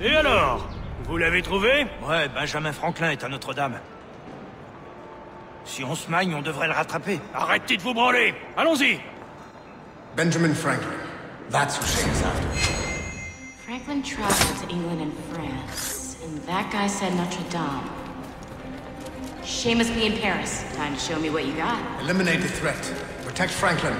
Et alors Vous l'avez trouvé? Ouais, Benjamin Franklin est à Notre-Dame. Si on se magne, on devrait le rattraper. Arrêtez de vous branler Allons-y Benjamin Franklin. That's who shakes out. Franklin traveled to England and France, and that guy said Notre Dame. Shay must be in Paris. Time to show me what you got. Eliminate the threat. Protect Franklin.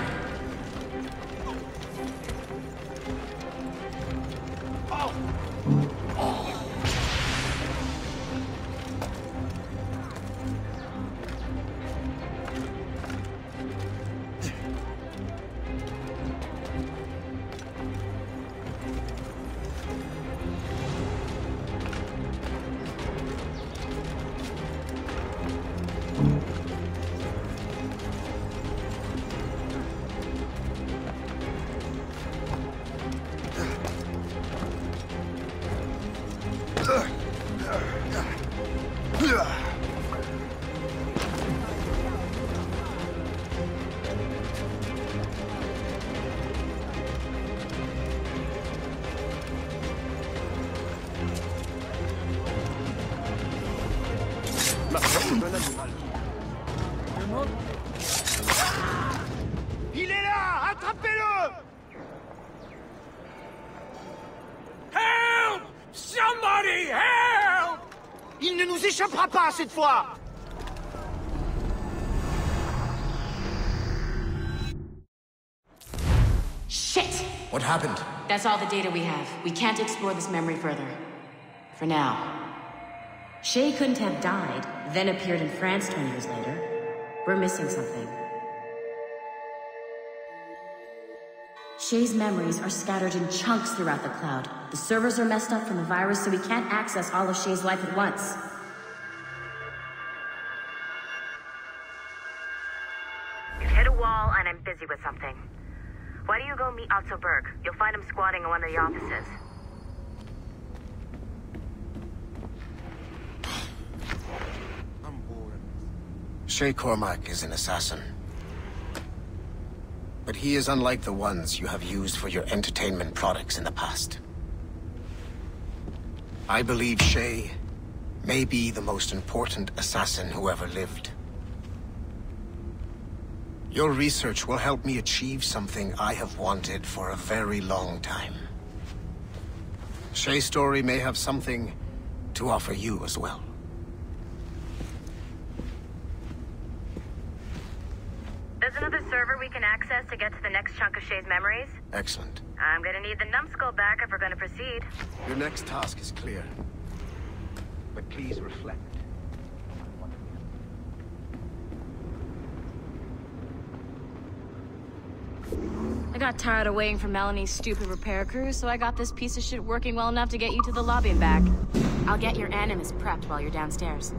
Il est là Attrapez-le Help Somebody help Il ne nous échappera pas cette fois Shit! What happened? That's all the data we have. We can't explore this memory further. For now. Shay couldn't have died, then appeared in France 20 years later. We're missing something. Shay's memories are scattered in chunks throughout the cloud. The servers are messed up from the virus, so we can't access all of Shay's life at once. You've hit a wall, and I'm busy with something. Why don't you go meet Otso Berg? You'll find him squatting in one of the offices. Shay Cormac is an assassin. But he is unlike the ones you have used for your entertainment products in the past. I believe Shay may be the most important assassin who ever lived. Your research will help me achieve something I have wanted for a very long time. Shay's story may have something to offer you as well. There's another server we can access to get to the next chunk of Shay's memories. Excellent. I'm gonna need the numbskull back if we're gonna proceed. Your next task is clear. But please reflect. I got tired of waiting for Melanie's stupid repair crew, so I got this piece of shit working well enough to get you to the lobby and back. I'll get your Animus prepped while you're downstairs.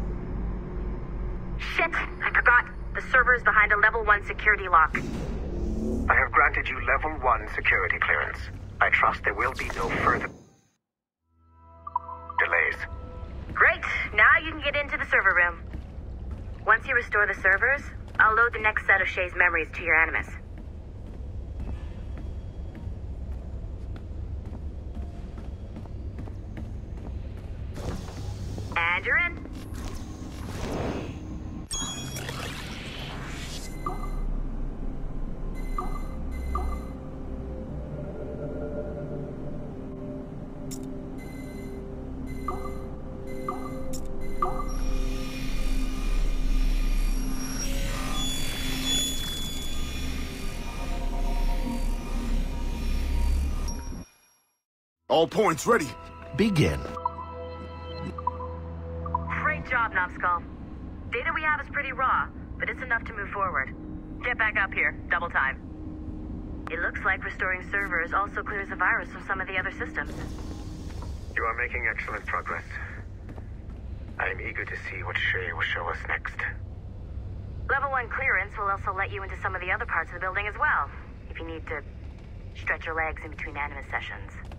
Shit! I forgot. The server is behind a level 1 security lock. I have granted you level 1 security clearance. I trust there will be no further delays. Great! Now you can get into the server room. Once you restore the servers, I'll load the next set of Shay's memories to your Animus. And you're in. All points ready. Begin. Great job, Numbskull. Data we have is pretty raw, but it's enough to move forward. Get back up here. Double time. It looks like restoring servers also clears the virus from some of the other systems. You are making excellent progress. I am eager to see what Shay will show us next. Level 1 clearance will also let you into some of the other parts of the building as well, if you need to stretch your legs in between animus sessions.